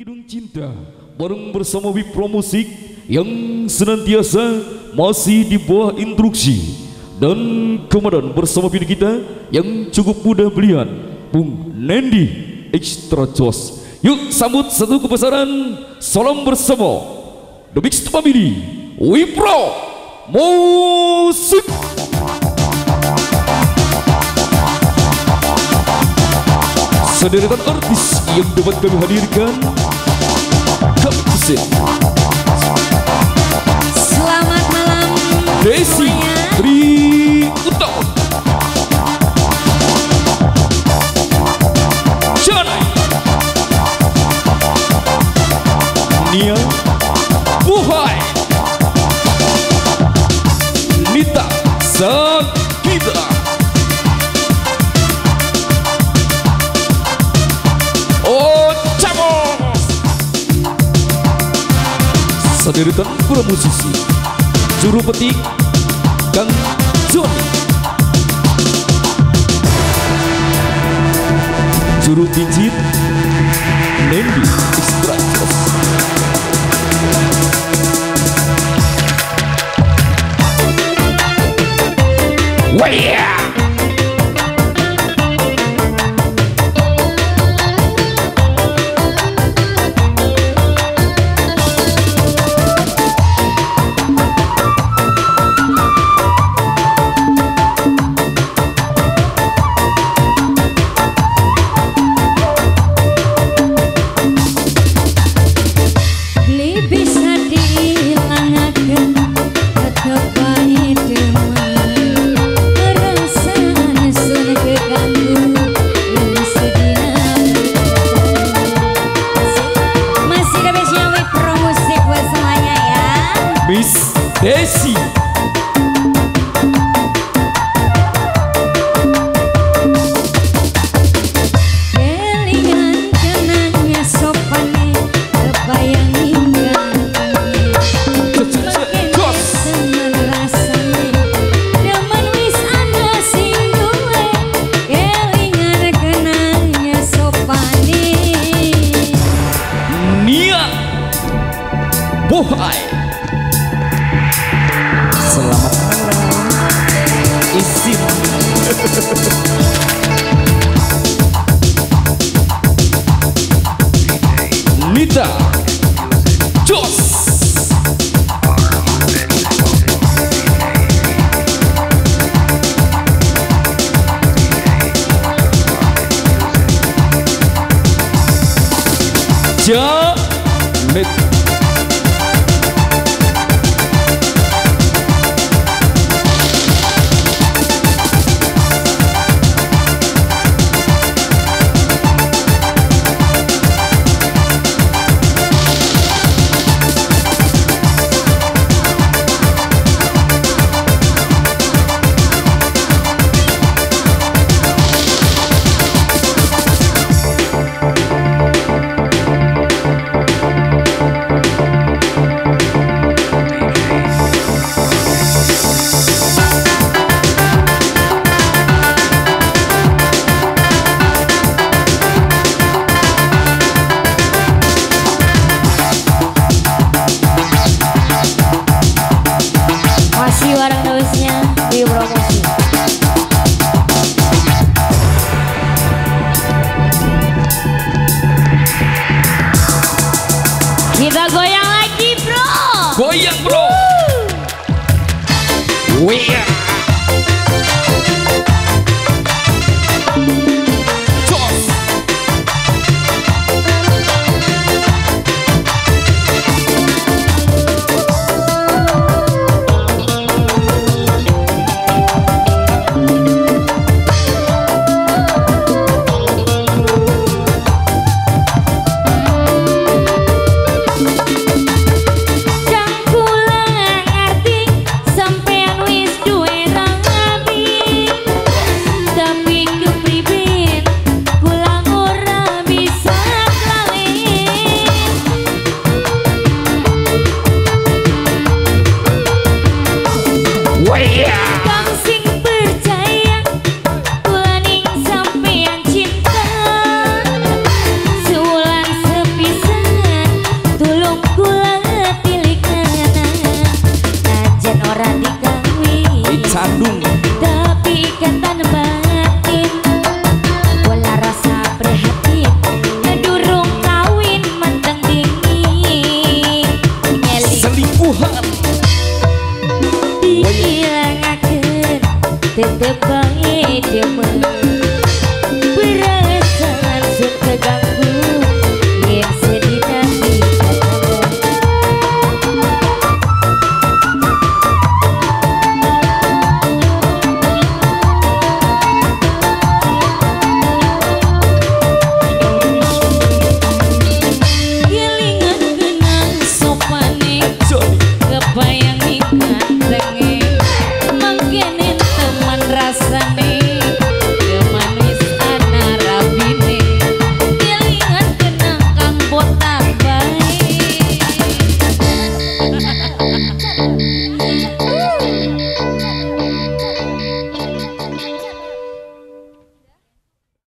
Kidung Cinta bareng bersama Wipro Musik yang senantiasa masih di bawah instruksi dan komandan bersama bini kita yang cukup mudah belian Bung Nendi Extra Jos. Yuk sambut satu kebesaran salam bersama The Big Family Wipro Musik Sederetan artis yang dapat kami hadirkan. Kami Selamat malam. Desi Saderitan para musisi Juru petik Kang Joni Juru pijit Nendi Extractos Wah! Nia Bohai. Selamat malam. Isin Nita. Jos Métro. We. Yeah.